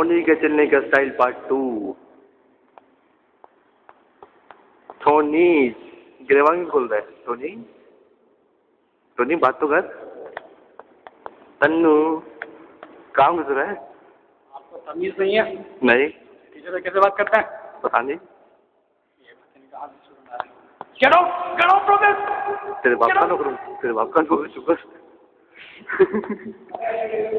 धोनी के चलने का स्टाइल पार्ट टू धोनी गिरवांग खोल रहा है। धोनी? धोनी बात तो कर। तन्नू काम गुजर रहा है। आपको तमीज नहीं है? नहीं। टीचर कैसे बात करते हैं? पता नहीं। Get off! Get off from this तेरे बाप का नौकर तेरे बाप का नौकर शुक्र।